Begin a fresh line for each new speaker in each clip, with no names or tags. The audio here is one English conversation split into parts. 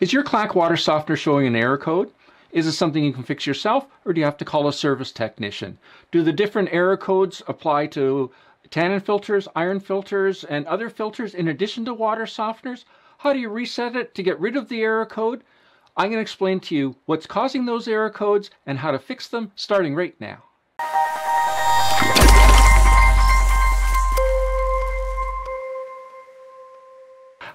Is your Clack water softener showing an error code? Is it something you can fix yourself or do you have to call a service technician? Do the different error codes apply to tannin filters, iron filters, and other filters in addition to water softeners? How do you reset it to get rid of the error code? I'm going to explain to you what's causing those error codes and how to fix them starting right now.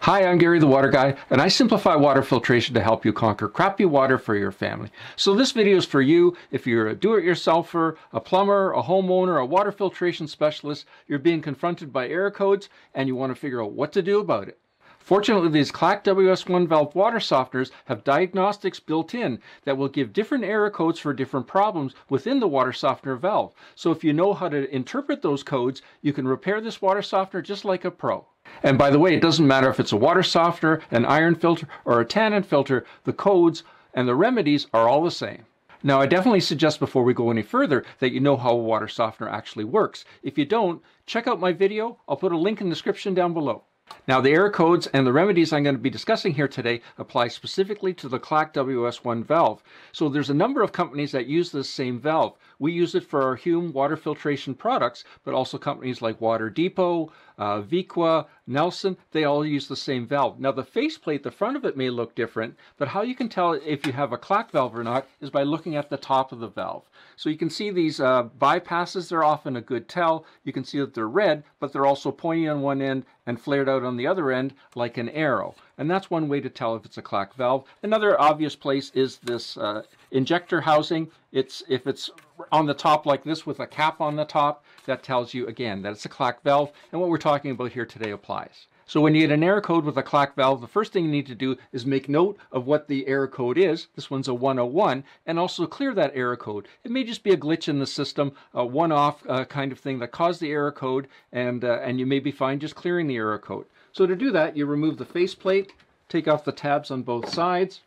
Hi, I'm Gary the Water Guy, and I simplify water filtration to help you conquer crappy water for your family. So this video is for you if you're a do-it-yourselfer, a plumber, a homeowner, a water filtration specialist, you're being confronted by error codes, and you want to figure out what to do about it. Fortunately, these Clack WS1 valve water softeners have diagnostics built in that will give different error codes for different problems within the water softener valve. So if you know how to interpret those codes, you can repair this water softener just like a pro. And by the way, it doesn't matter if it's a water softener, an iron filter, or a tannin filter, the codes and the remedies are all the same. Now, I definitely suggest before we go any further that you know how a water softener actually works. If you don't, check out my video. I'll put a link in the description down below. Now the error codes and the remedies I'm going to be discussing here today apply specifically to the Clack WS1 valve. So there's a number of companies that use this same valve. We use it for our Hume water filtration products, but also companies like Water Depot, uh, Viqua, Nelson, they all use the same valve. Now the faceplate, the front of it may look different, but how you can tell if you have a Clack valve or not is by looking at the top of the valve. So you can see these uh, bypasses, they're often a good tell. You can see that they're red, but they're also pointy on one end and flared out on the other end like an arrow. And that's one way to tell if it's a Clack valve. Another obvious place is this uh, injector housing. It's If it's on the top like this with a cap on the top, that tells you again that it's a Clack valve. And what we're talking about here today applies. So when you get an error code with a Clack valve, the first thing you need to do is make note of what the error code is. This one's a 101, and also clear that error code. It may just be a glitch in the system, a one-off uh, kind of thing that caused the error code, and, uh, and you may be fine just clearing the error code. So to do that, you remove the faceplate, take off the tabs on both sides,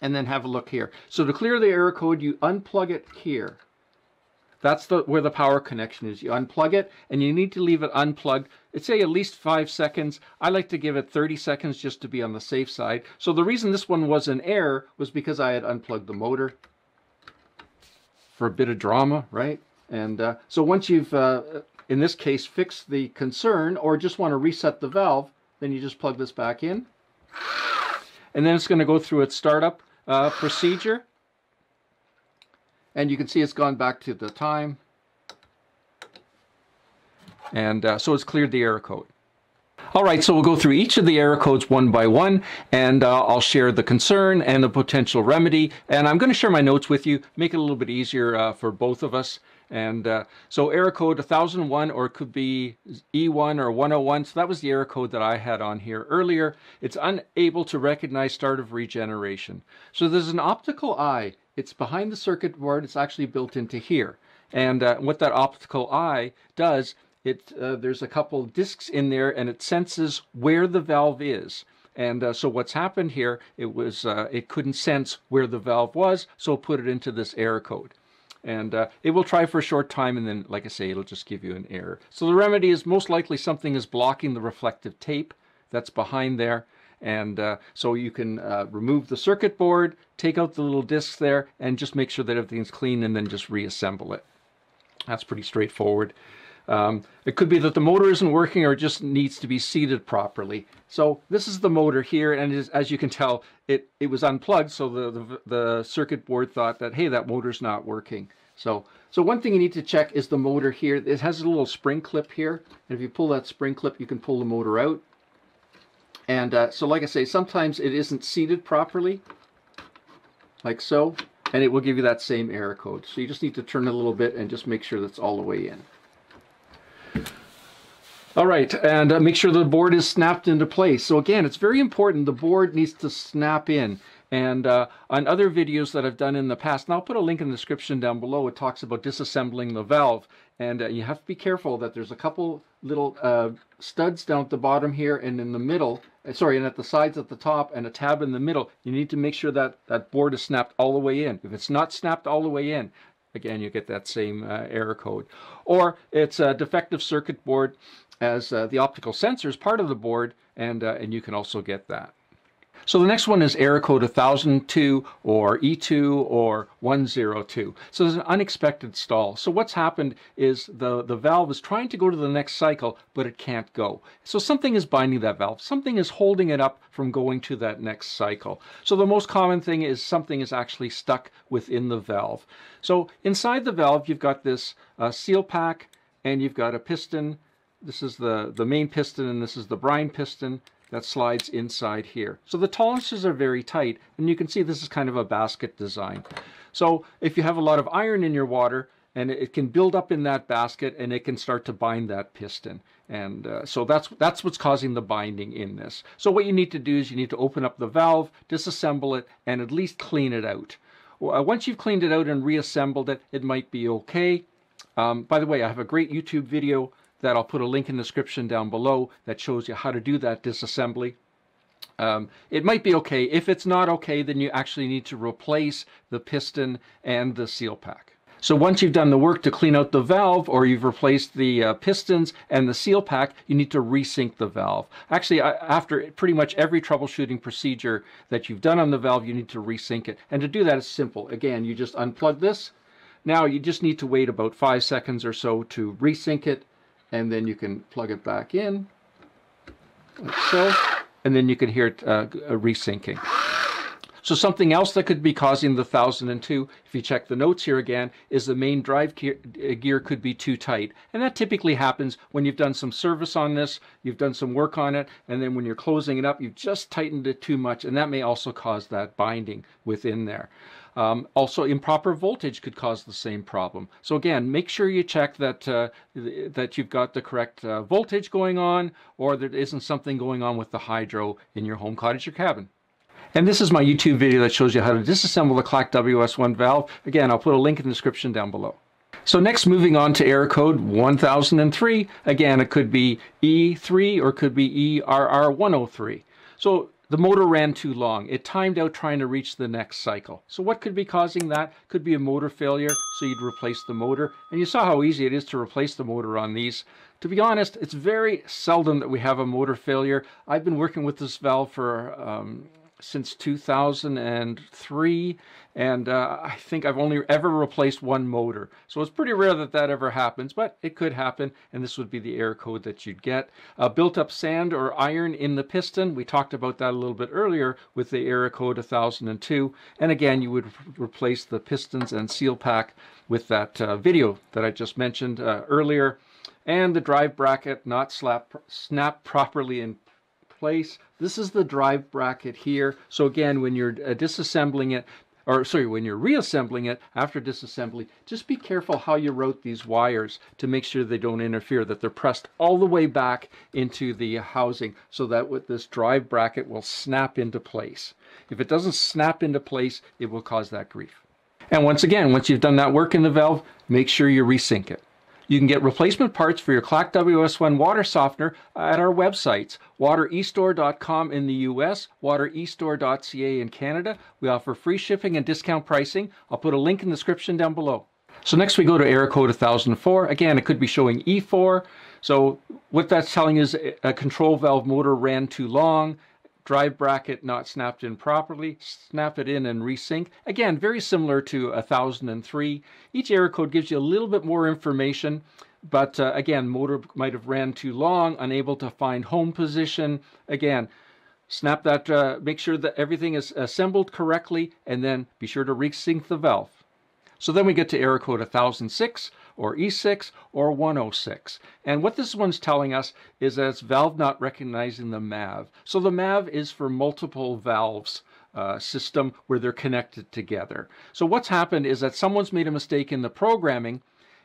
and then have a look here. So to clear the error code, you unplug it here. That's the where the power connection is. You unplug it and you need to leave it unplugged. It's say at least five seconds. I like to give it 30 seconds just to be on the safe side. So the reason this one was an error was because I had unplugged the motor for a bit of drama, right? And uh, so once you've, uh, in this case, fix the concern or just want to reset the valve, then you just plug this back in. And then it's going to go through its startup uh, procedure. And you can see it's gone back to the time. And uh, so it's cleared the error code. All right, so we'll go through each of the error codes one by one, and uh, I'll share the concern and the potential remedy. And I'm going to share my notes with you, make it a little bit easier uh, for both of us. And uh, so error code 1001, or it could be E1 or 101. So that was the error code that I had on here earlier. It's unable to recognize start of regeneration. So there's an optical eye it's behind the circuit board. It's actually built into here. And uh, what that optical eye does, it uh, there's a couple discs in there and it senses where the valve is. And uh, so what's happened here, it was uh, it couldn't sense where the valve was, so put it into this error code. And uh, it will try for a short time and then, like I say, it'll just give you an error. So the remedy is most likely something is blocking the reflective tape that's behind there. And uh, so you can uh, remove the circuit board, take out the little discs there, and just make sure that everything's clean and then just reassemble it. That's pretty straightforward. Um, it could be that the motor isn't working or just needs to be seated properly. So this is the motor here, and as you can tell, it, it was unplugged, so the, the, the circuit board thought that, hey, that motor's not working. So, so one thing you need to check is the motor here. It has a little spring clip here, and if you pull that spring clip, you can pull the motor out. And uh, so like I say, sometimes it isn't seated properly, like so, and it will give you that same error code. So you just need to turn it a little bit and just make sure that's all the way in. All right, and uh, make sure the board is snapped into place. So again, it's very important the board needs to snap in. And uh, on other videos that I've done in the past, and I'll put a link in the description down below, it talks about disassembling the valve. And uh, you have to be careful that there's a couple little uh, studs down at the bottom here and in the middle, uh, sorry, and at the sides at the top and a tab in the middle. You need to make sure that that board is snapped all the way in. If it's not snapped all the way in, again, you get that same uh, error code. Or it's a defective circuit board as uh, the optical sensor is part of the board, and, uh, and you can also get that. So the next one is error code 1002 or E2 or 102. So there's an unexpected stall. So what's happened is the, the valve is trying to go to the next cycle, but it can't go. So something is binding that valve. Something is holding it up from going to that next cycle. So the most common thing is something is actually stuck within the valve. So inside the valve, you've got this uh, seal pack and you've got a piston. This is the, the main piston and this is the brine piston that slides inside here. So the tolerances are very tight, and you can see this is kind of a basket design. So if you have a lot of iron in your water, and it can build up in that basket and it can start to bind that piston. And uh, so that's that's what's causing the binding in this. So what you need to do is you need to open up the valve, disassemble it, and at least clean it out. Uh, once you've cleaned it out and reassembled it, it might be okay. Um, by the way, I have a great YouTube video that I'll put a link in the description down below that shows you how to do that disassembly. Um, it might be okay. If it's not okay, then you actually need to replace the piston and the seal pack. So once you've done the work to clean out the valve or you've replaced the uh, pistons and the seal pack, you need to resync the valve. Actually, after pretty much every troubleshooting procedure that you've done on the valve, you need to resync it. And to do that is simple. Again, you just unplug this. Now you just need to wait about five seconds or so to resync it and then you can plug it back in like so and then you can hear it uh, resyncing. So something else that could be causing the 1002, if you check the notes here again, is the main drive uh, gear could be too tight. And that typically happens when you've done some service on this, you've done some work on it, and then when you're closing it up, you've just tightened it too much, and that may also cause that binding within there. Um, also, improper voltage could cause the same problem. So again, make sure you check that uh, that you've got the correct uh, voltage going on, or there isn't something going on with the hydro in your home cottage or cabin. And this is my YouTube video that shows you how to disassemble the Clack WS1 valve. Again, I'll put a link in the description down below. So next, moving on to error code 1003. Again, it could be E3 or it could be ERR103. So the motor ran too long. It timed out trying to reach the next cycle. So what could be causing that? Could be a motor failure, so you'd replace the motor. And you saw how easy it is to replace the motor on these. To be honest, it's very seldom that we have a motor failure. I've been working with this valve for um, since 2003 and uh, I think I've only ever replaced one motor. So it's pretty rare that that ever happens, but it could happen and this would be the error code that you'd get. Uh, built up sand or iron in the piston, we talked about that a little bit earlier with the error code 1002 and again you would replace the pistons and seal pack with that uh, video that I just mentioned uh, earlier and the drive bracket not slap, snap properly in place. This is the drive bracket here. So again, when you're uh, disassembling it, or sorry, when you're reassembling it after disassembly, just be careful how you route these wires to make sure they don't interfere, that they're pressed all the way back into the housing so that with this drive bracket will snap into place. If it doesn't snap into place, it will cause that grief. And once again, once you've done that work in the valve, make sure you resync it. You can get replacement parts for your Clack WS1 water softener at our websites, waterestore.com in the US, waterestore.ca in Canada. We offer free shipping and discount pricing. I'll put a link in the description down below. So next we go to error code 1004. Again, it could be showing E4. So what that's telling is a control valve motor ran too long drive bracket not snapped in properly, snap it in and resync. Again, very similar to 1003. Each error code gives you a little bit more information, but uh, again, motor might have ran too long, unable to find home position. Again, snap that, uh, make sure that everything is assembled correctly, and then be sure to resync the valve. So then we get to error code 1006 or E6 or 106. And what this one's telling us is that it's valve not recognizing the MAV. So the MAV is for multiple valves. Uh, system where they're connected together. So what's happened is that someone's made a mistake in the programming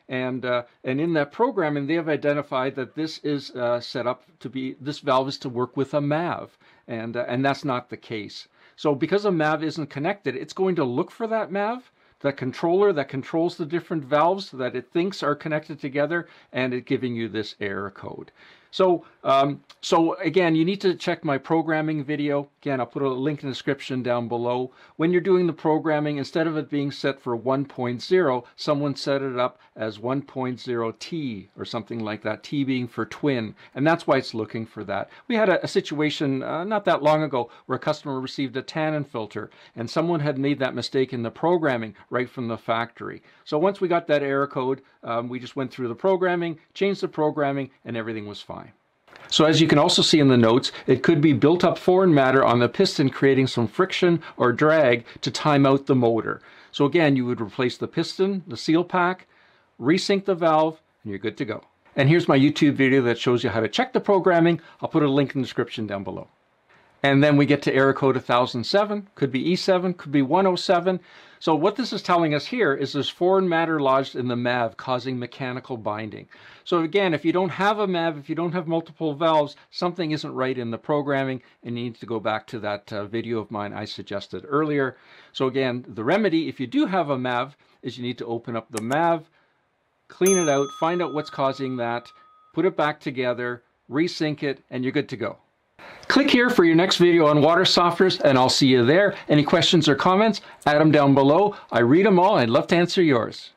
and uh, and in that programming they have identified that this is uh, set up to be this valve is to work with a MAV and uh, and that's not the case. So because a MAV isn't connected, it's going to look for that MAV the controller that controls the different valves that it thinks are connected together and it giving you this error code. So, um, so again, you need to check my programming video. Again, I'll put a link in the description down below. When you're doing the programming, instead of it being set for 1.0, someone set it up as 1.0T or something like that, T being for twin. And that's why it's looking for that. We had a, a situation uh, not that long ago where a customer received a tannin filter and someone had made that mistake in the programming right from the factory. So once we got that error code, um, we just went through the programming, changed the programming, and everything was fine. So as you can also see in the notes, it could be built up foreign matter on the piston creating some friction or drag to time out the motor. So again, you would replace the piston, the seal pack, resync the valve, and you're good to go. And here's my YouTube video that shows you how to check the programming. I'll put a link in the description down below. And then we get to error code 1007, could be E7, could be 107. So what this is telling us here is there's foreign matter lodged in the MAV causing mechanical binding. So again, if you don't have a MAV, if you don't have multiple valves, something isn't right in the programming and you need to go back to that uh, video of mine I suggested earlier. So again, the remedy, if you do have a MAV, is you need to open up the MAV, clean it out, find out what's causing that, put it back together, resync it, and you're good to go. Click here for your next video on water softeners and I'll see you there. Any questions or comments, add them down below. I read them all. I'd love to answer yours.